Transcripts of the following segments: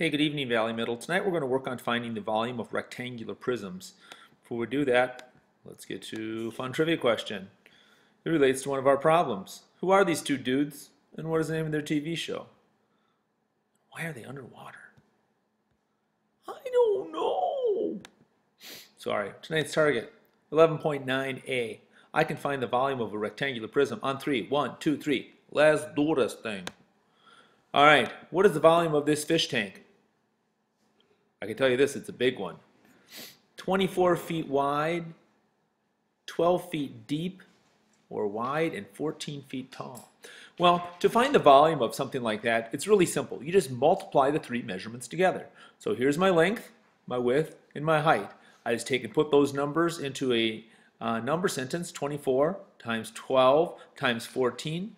Hey, good evening, Valley Middle. Tonight we're going to work on finding the volume of rectangular prisms. Before we do that, let's get to a fun trivia question. It relates to one of our problems. Who are these two dudes, and what is the name of their TV show? Why are they underwater? I don't know. Sorry, tonight's target, 11.9a. I can find the volume of a rectangular prism on three. One, two, three. Let's do this thing. All right, what is the volume of this fish tank? I can tell you this, it's a big one. 24 feet wide, 12 feet deep or wide, and 14 feet tall. Well, to find the volume of something like that, it's really simple. You just multiply the three measurements together. So here's my length, my width, and my height. I just take and put those numbers into a uh, number sentence, 24 times 12 times 14.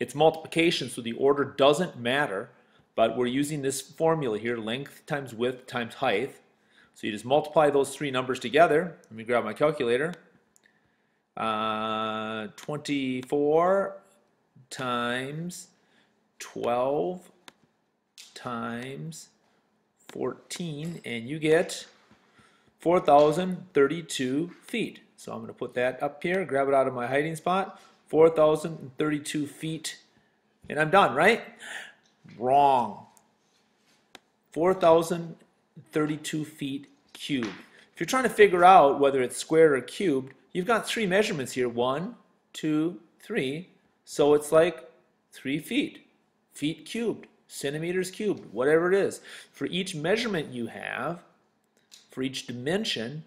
It's multiplication, so the order doesn't matter. But we're using this formula here, length times width times height. So you just multiply those three numbers together. Let me grab my calculator. Uh, 24 times 12 times 14, and you get 4,032 feet. So I'm going to put that up here, grab it out of my hiding spot, 4,032 feet, and I'm done, right? Wrong. 4,032 feet cubed. If you're trying to figure out whether it's squared or cubed, you've got three measurements here. One, two, three. So it's like three feet. Feet cubed, centimeters cubed, whatever it is. For each measurement you have, for each dimension,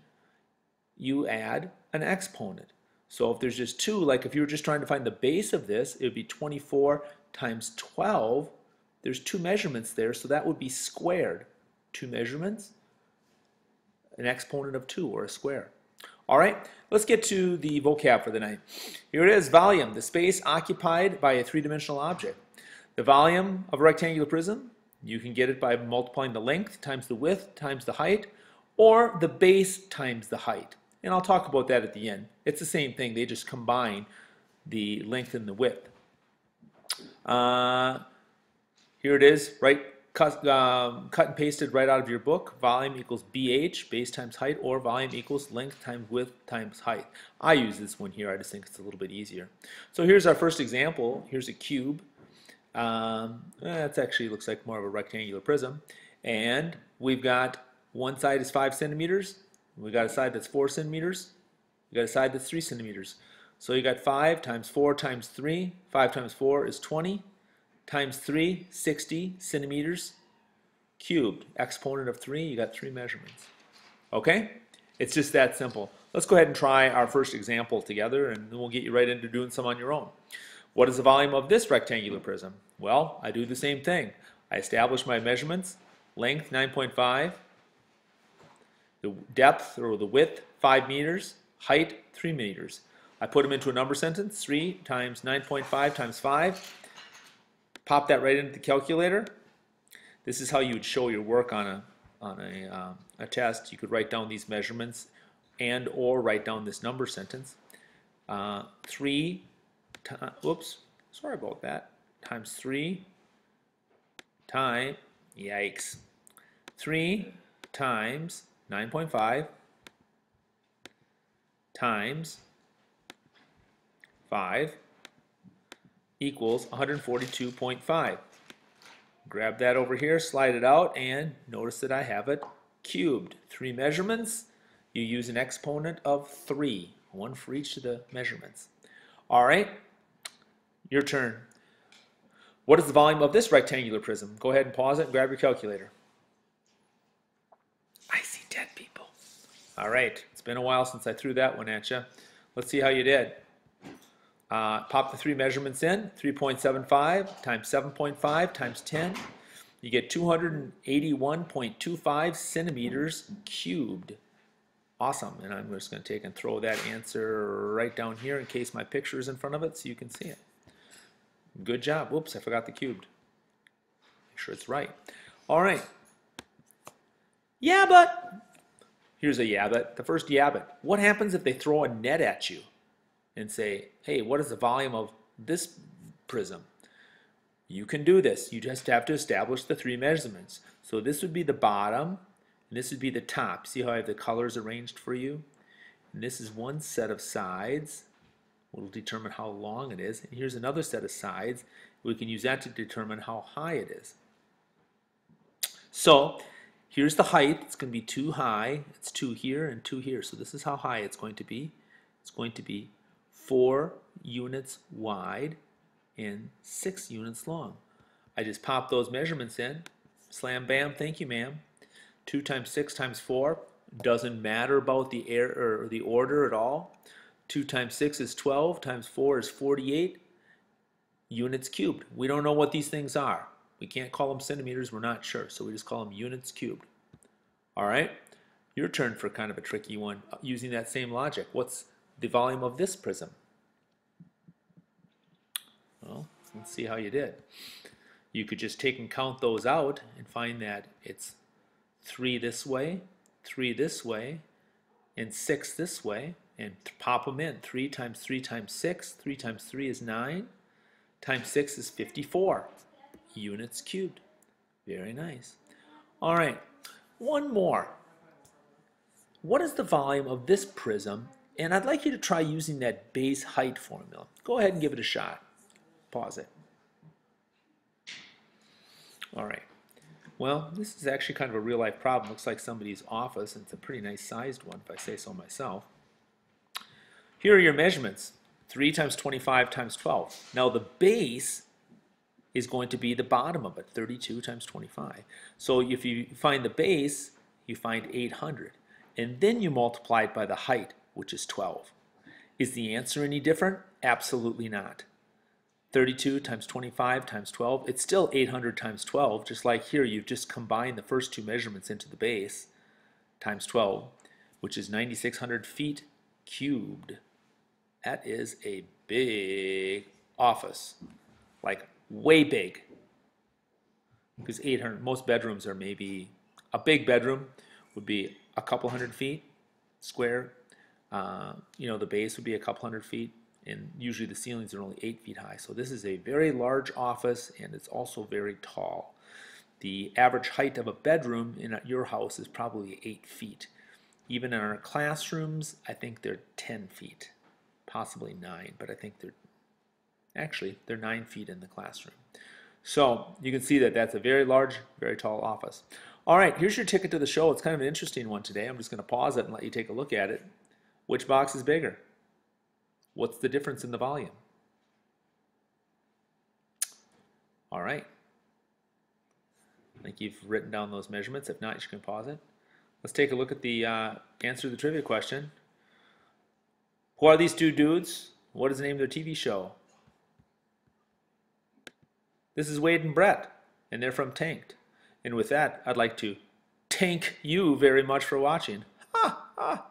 you add an exponent. So if there's just two, like if you were just trying to find the base of this, it would be 24 times 12 there's two measurements there, so that would be squared. Two measurements, an exponent of 2, or a square. All right, let's get to the vocab for the night. Here it is, volume, the space occupied by a three-dimensional object. The volume of a rectangular prism, you can get it by multiplying the length times the width times the height, or the base times the height. And I'll talk about that at the end. It's the same thing, they just combine the length and the width. Uh, here it is, right? Cut, um, cut and pasted right out of your book. Volume equals BH, base times height, or volume equals length times width times height. I use this one here. I just think it's a little bit easier. So here's our first example. Here's a cube. Um, that actually looks like more of a rectangular prism. And we've got one side is 5 centimeters. We've got a side that's 4 centimeters. We've got a side that's 3 centimeters. So you got 5 times 4 times 3. 5 times 4 is 20 times 3, 60 centimeters cubed. Exponent of 3, you got three measurements. Okay? It's just that simple. Let's go ahead and try our first example together and then we'll get you right into doing some on your own. What is the volume of this rectangular prism? Well, I do the same thing. I establish my measurements, length 9.5, the depth or the width 5 meters, height 3 meters. I put them into a number sentence, 3 times 9.5 times 5 Pop that right into the calculator. This is how you would show your work on a, on a, uh, a test. You could write down these measurements and or write down this number sentence. Uh, 3, whoops, sorry about that, times 3 time, yikes, 3 times 9.5 times 5 equals 142.5. Grab that over here, slide it out, and notice that I have it cubed. Three measurements, you use an exponent of 3, one for each of the measurements. All right, your turn. What is the volume of this rectangular prism? Go ahead and pause it and grab your calculator. I see dead people. All right, it's been a while since I threw that one at you. Let's see how you did. Uh, pop the three measurements in, 3.75 times 7.5 times 10. You get 281.25 centimeters cubed. Awesome, and I'm just going to take and throw that answer right down here in case my picture is in front of it so you can see it. Good job. Whoops, I forgot the cubed. Make sure it's right. All right. Yeah, but. Here's a yeah, but. The first yeah, but. What happens if they throw a net at you? And say, hey, what is the volume of this prism? You can do this. You just have to establish the three measurements. So this would be the bottom, and this would be the top. See how I have the colors arranged for you? And this is one set of sides. We'll determine how long it is. And here's another set of sides. We can use that to determine how high it is. So here's the height. It's going to be 2 high. It's 2 here and 2 here. So this is how high it's going to be. It's going to be 4 units wide and 6 units long. I just pop those measurements in. Slam bam, thank you ma'am. 2 times 6 times 4 doesn't matter about the air or the order at all. 2 times 6 is 12, times 4 is 48 units cubed. We don't know what these things are. We can't call them centimeters, we're not sure, so we just call them units cubed. All right, your turn for kind of a tricky one uh, using that same logic. What's the volume of this prism? Well, let's see how you did. You could just take and count those out and find that it's 3 this way, 3 this way, and 6 this way, and pop them in. 3 times 3 times 6, 3 times 3 is 9, times 6 is 54 units cubed. Very nice. All right, one more. What is the volume of this prism? And I'd like you to try using that base height formula. Go ahead and give it a shot. Pause it. All right. Well, this is actually kind of a real life problem. Looks like somebody's office, and it's a pretty nice sized one, if I say so myself. Here are your measurements 3 times 25 times 12. Now, the base is going to be the bottom of it, 32 times 25. So, if you find the base, you find 800. And then you multiply it by the height, which is 12. Is the answer any different? Absolutely not. 32 times 25 times 12, it's still 800 times 12, just like here you've just combined the first two measurements into the base times 12, which is 9,600 feet cubed. That is a big office, like way big. Because 800, most bedrooms are maybe, a big bedroom would be a couple hundred feet square. Uh, you know, the base would be a couple hundred feet and usually the ceilings are only 8 feet high. So this is a very large office and it's also very tall. The average height of a bedroom in your house is probably 8 feet. Even in our classrooms, I think they're 10 feet, possibly 9, but I think they're actually they're 9 feet in the classroom. So you can see that that's a very large, very tall office. All right, here's your ticket to the show. It's kind of an interesting one today. I'm just going to pause it and let you take a look at it. Which box is bigger? What's the difference in the volume? All right. I think you've written down those measurements. If not, you can pause it. Let's take a look at the uh, answer to the trivia question. Who are these two dudes? What is the name of their TV show? This is Wayde and Brett, and they're from Tanked. And with that, I'd like to thank you very much for watching. Ha ha!